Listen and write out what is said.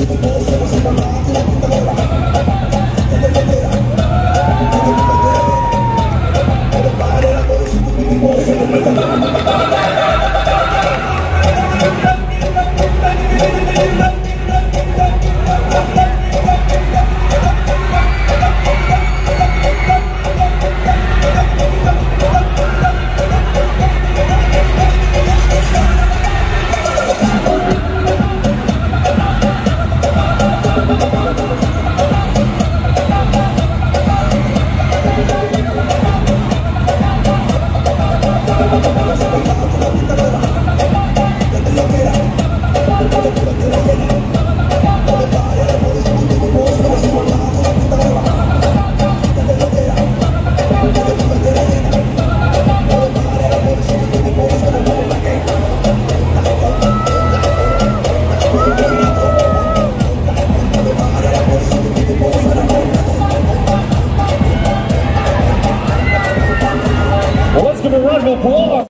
I'm Oh Guava.